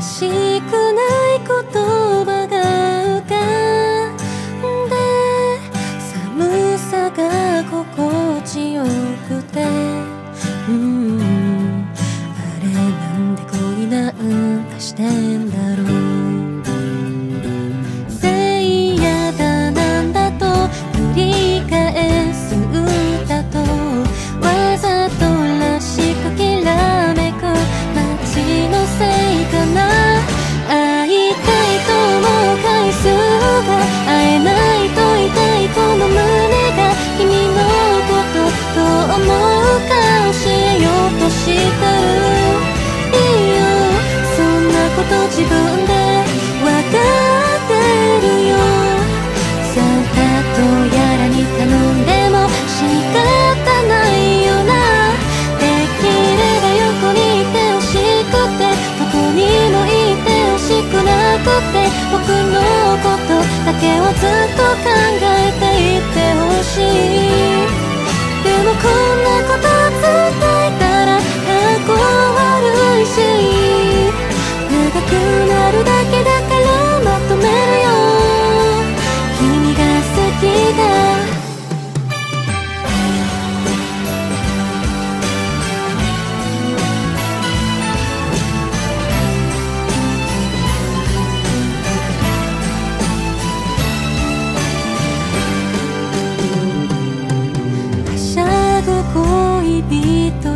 しくないことけをずっと考えていってほしい。でもこんなこと伝えたら過去は bendito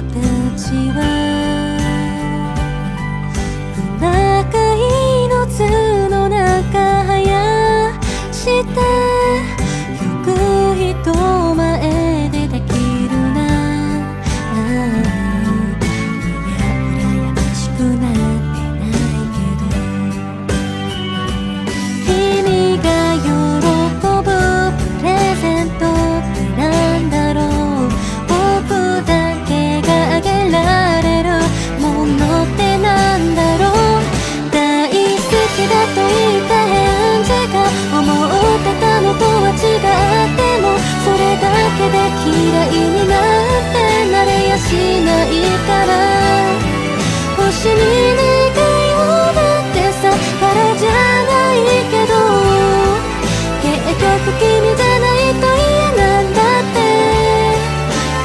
いから星に願いをだってさからじゃないけど結局君じゃないと嫌なんだって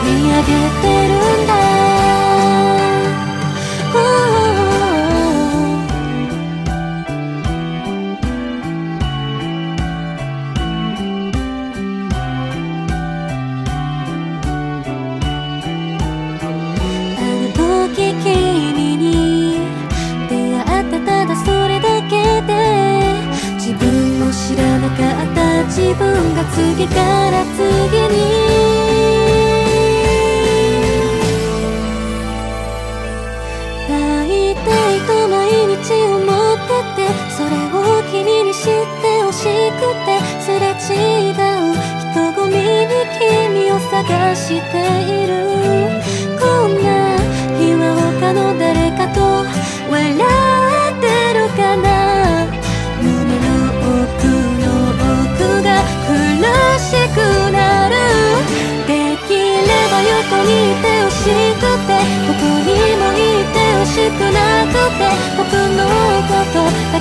見上げてるんだ自分が次から次に。大いたいと毎日思っててそれを君に知ってほしくてすれ違う人混みに君を探している。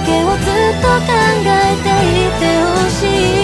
けをずっと考えていてほしい。